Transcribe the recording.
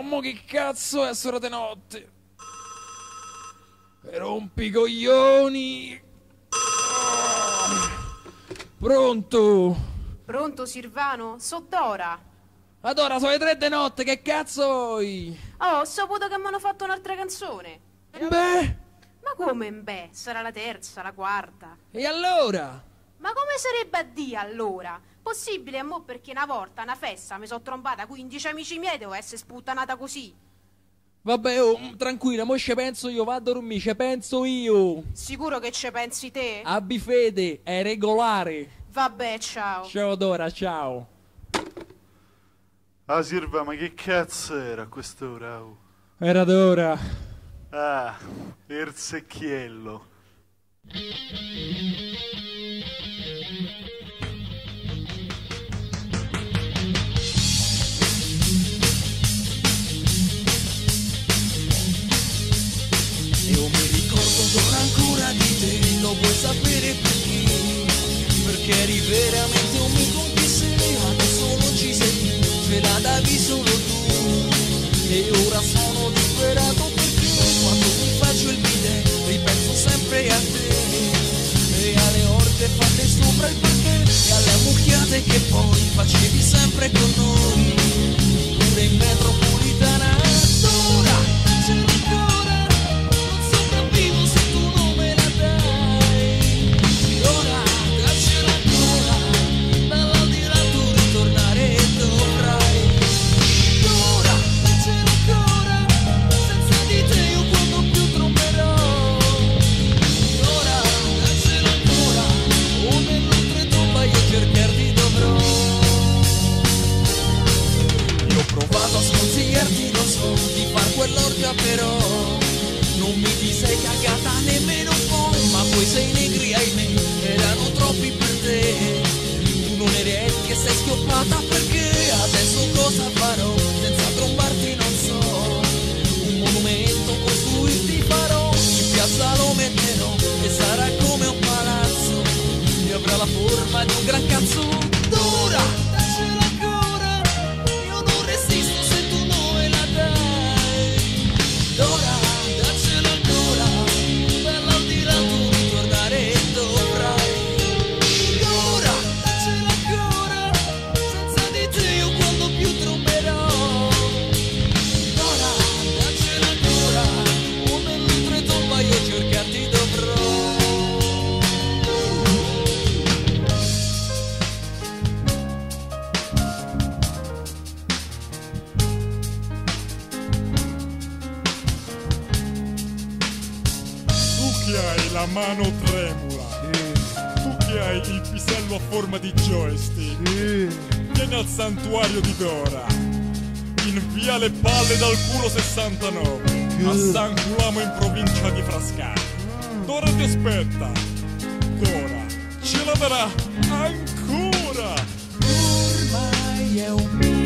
Mamma che cazzo è sera di notte? Rompi i coglioni! Pronto? Pronto, Silvano? Sott'ora. Adora, sono le tre di notte, che cazzo vuoi? Oh, ho saputo che mi hanno fatto un'altra canzone. Beh, Ma come beh? Sarà la terza, la quarta. e allora? Ma come sarebbe a dire allora? Possibile, mo perché una volta, una festa, mi sono trombata 15 amici miei, devo essere sputtanata così. Vabbè, oh, mm, tranquilla, mo ci penso io, va a dormire, ci penso io. Sicuro che ci pensi te? Abbi fede, è regolare. Vabbè, ciao. Ciao Dora, ciao. Ah, Sirva, ma che cazzo era a quest'ora? oh? Era Dora. Ah, il secchiello. Io mi ricordo ancora di te, lo vuoi sapere perché? Perché eri veramente lo so, di far quell'orgia però Non mi ti sei cagata nemmeno un po', ma poi sei negri ahimè, erano troppi per te. Tu non eri che sei schioppata perché la mano tremula, tu che hai il pisello a forma di joystick, vieni al santuario di Dora, in via Le Palle dal culo 69, a San Culamo in provincia di Frascati. Dora ti aspetta, Dora ce la darà ancora! Ormai è un mito